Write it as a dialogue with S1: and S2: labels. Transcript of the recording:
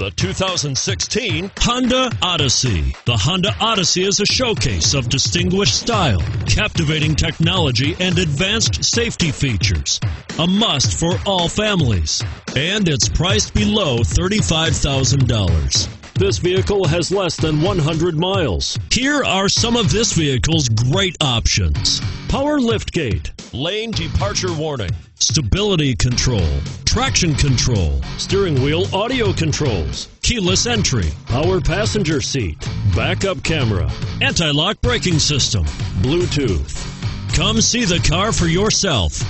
S1: The 2016
S2: Honda Odyssey. The Honda Odyssey is a showcase of distinguished style, captivating technology, and advanced safety features. A must for all families. And it's priced below $35,000. This vehicle has less than 100 miles. Here are some of this vehicle's great options. Power liftgate,
S1: lane departure warning,
S2: stability control, traction control, steering wheel audio controls, keyless entry, power passenger seat, backup camera, anti-lock braking system, Bluetooth. Come see the car for yourself.